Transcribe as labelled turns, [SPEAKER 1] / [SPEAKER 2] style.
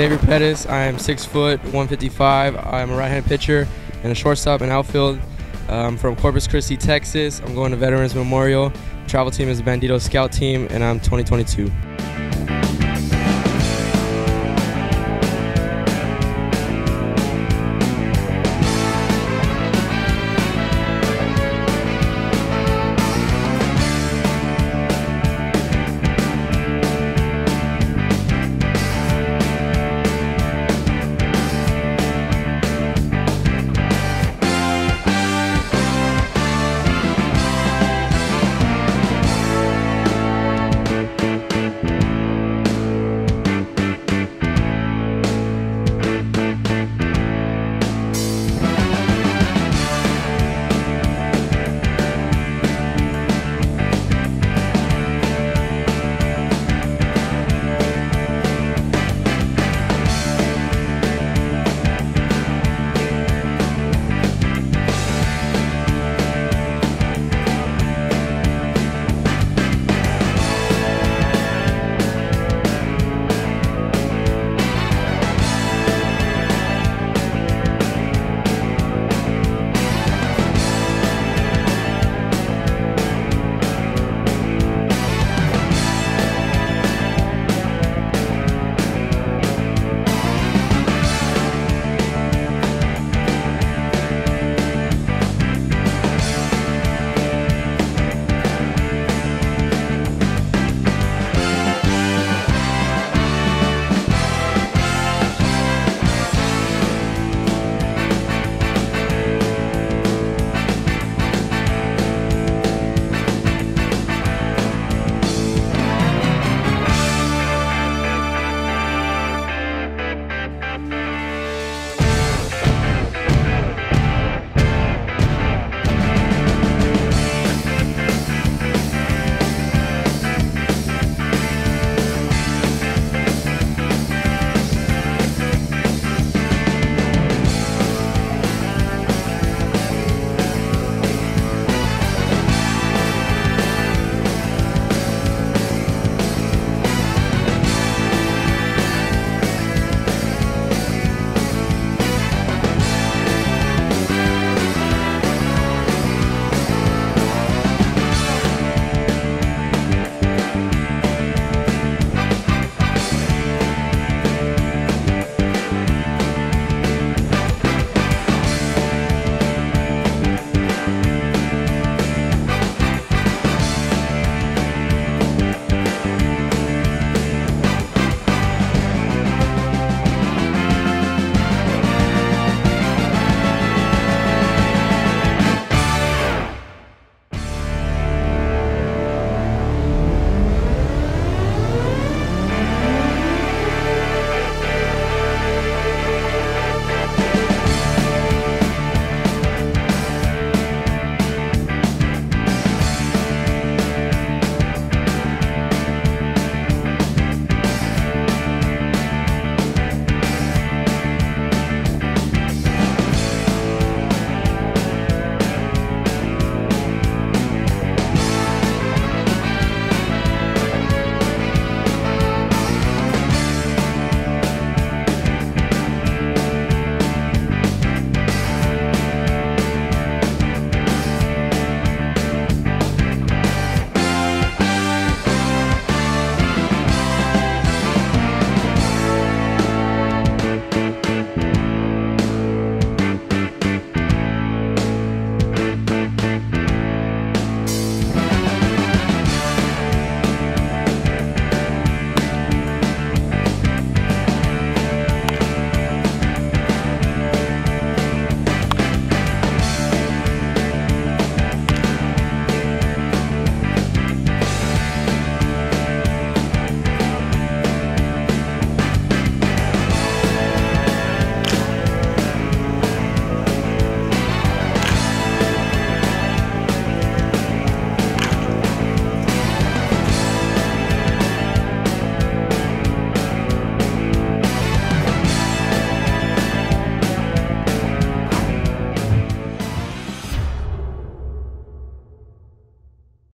[SPEAKER 1] Xavier Perez. I am six foot, 155. I'm a right-handed pitcher and a shortstop and outfield. I'm from Corpus Christi, Texas. I'm going to Veterans Memorial. Travel team is the Bandito Scout Team, and I'm 2022.